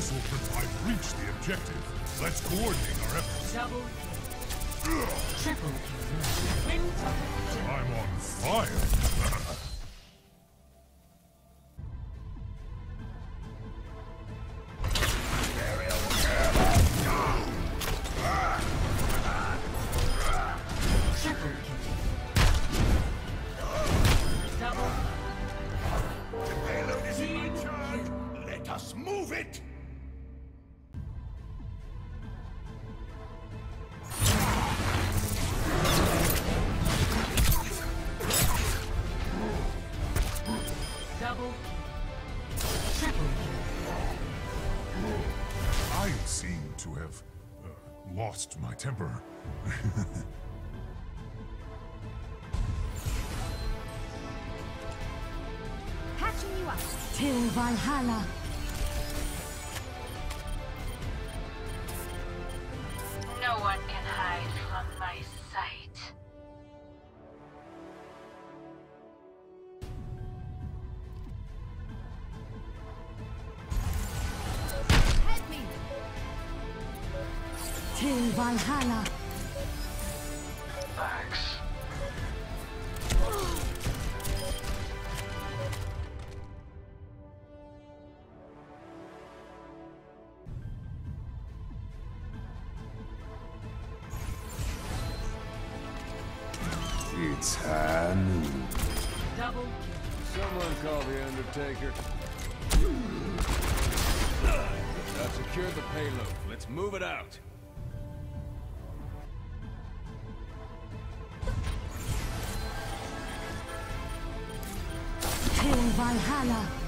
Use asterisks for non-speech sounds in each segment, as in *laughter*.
This will I've reached the objective. Let's coordinate our efforts. Double. Triple kill. I'm on fire. Double. Triple. I seem to have uh, lost my temper. *laughs* Patching you up. Till Valhalla. Till Valhalla. Thanks. It's high noon. Double kill. Someone call the Undertaker. I've secured the payload. Let's move it out. Valhalla.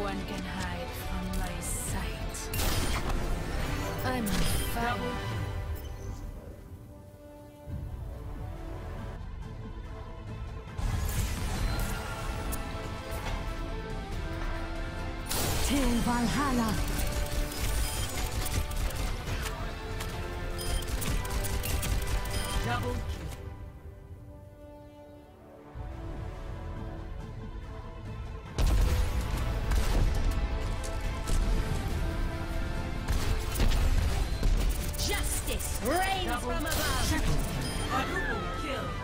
One can hide from my sight. I'm fire. Double. Till Valhalla. Double Double from above. Triple. Quadruple kill.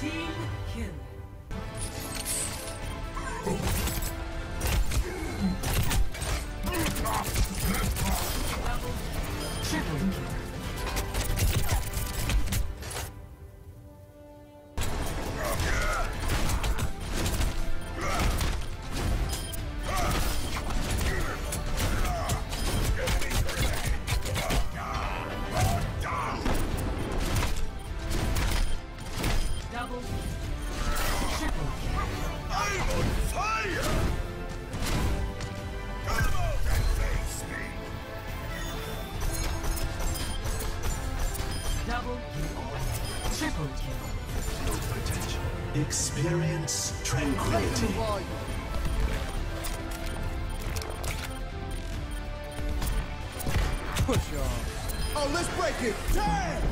Team kill. Triple kill. Double kill. Triple kill. potential. Experience tranquility. Push off. Oh, let's break it. Damn!